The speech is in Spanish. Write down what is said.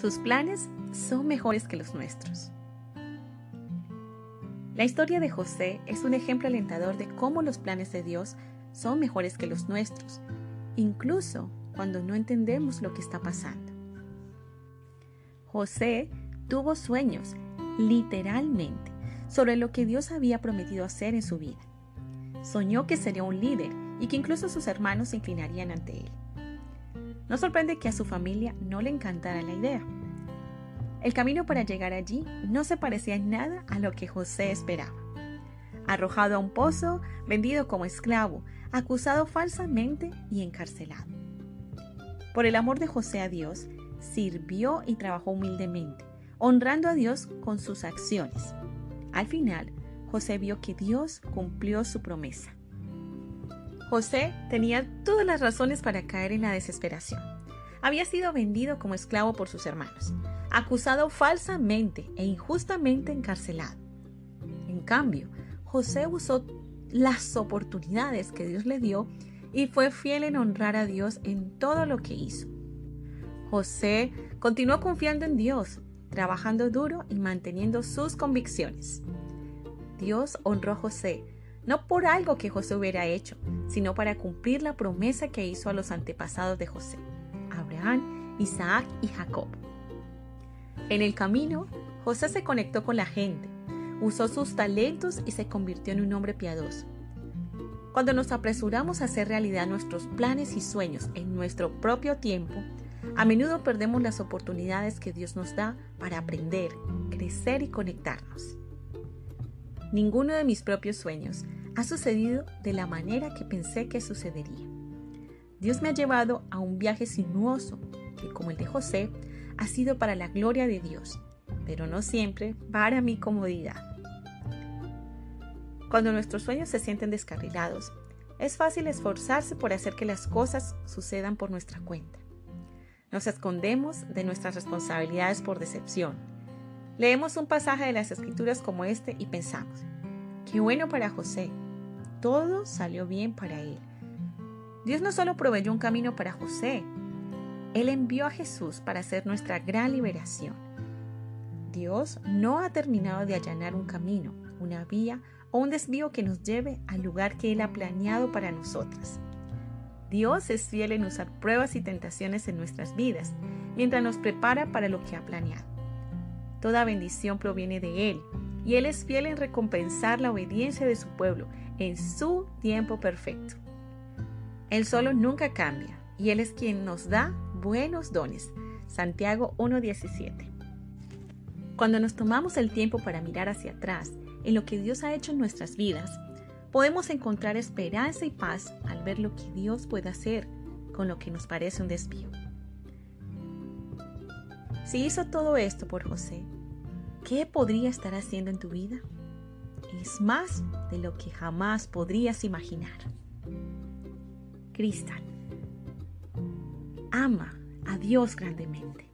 Sus planes son mejores que los nuestros. La historia de José es un ejemplo alentador de cómo los planes de Dios son mejores que los nuestros, incluso cuando no entendemos lo que está pasando. José tuvo sueños, literalmente, sobre lo que Dios había prometido hacer en su vida. Soñó que sería un líder y que incluso sus hermanos se inclinarían ante él. No sorprende que a su familia no le encantara la idea. El camino para llegar allí no se parecía en nada a lo que José esperaba. Arrojado a un pozo, vendido como esclavo, acusado falsamente y encarcelado. Por el amor de José a Dios, sirvió y trabajó humildemente, honrando a Dios con sus acciones. Al final, José vio que Dios cumplió su promesa. José tenía todas las razones para caer en la desesperación. Había sido vendido como esclavo por sus hermanos, acusado falsamente e injustamente encarcelado. En cambio, José usó las oportunidades que Dios le dio y fue fiel en honrar a Dios en todo lo que hizo. José continuó confiando en Dios, trabajando duro y manteniendo sus convicciones. Dios honró a José no por algo que José hubiera hecho, sino para cumplir la promesa que hizo a los antepasados de José, Abraham, Isaac y Jacob. En el camino, José se conectó con la gente, usó sus talentos y se convirtió en un hombre piadoso. Cuando nos apresuramos a hacer realidad nuestros planes y sueños en nuestro propio tiempo, a menudo perdemos las oportunidades que Dios nos da para aprender, crecer y conectarnos. Ninguno de mis propios sueños ha sucedido de la manera que pensé que sucedería. Dios me ha llevado a un viaje sinuoso que, como el de José, ha sido para la gloria de Dios, pero no siempre para mi comodidad. Cuando nuestros sueños se sienten descarrilados, es fácil esforzarse por hacer que las cosas sucedan por nuestra cuenta. Nos escondemos de nuestras responsabilidades por decepción. Leemos un pasaje de las escrituras como este y pensamos, qué bueno para José, todo salió bien para él. Dios no solo proveyó un camino para José, Él envió a Jesús para hacer nuestra gran liberación. Dios no ha terminado de allanar un camino, una vía o un desvío que nos lleve al lugar que Él ha planeado para nosotras. Dios es fiel en usar pruebas y tentaciones en nuestras vidas, mientras nos prepara para lo que ha planeado. Toda bendición proviene de Él, y Él es fiel en recompensar la obediencia de su pueblo en su tiempo perfecto. Él solo nunca cambia y Él es quien nos da buenos dones. Santiago 1.17. Cuando nos tomamos el tiempo para mirar hacia atrás en lo que Dios ha hecho en nuestras vidas, podemos encontrar esperanza y paz al ver lo que Dios puede hacer con lo que nos parece un desvío. Si hizo todo esto por José, ¿qué podría estar haciendo en tu vida? es más de lo que jamás podrías imaginar. Cristal, ama a Dios grandemente.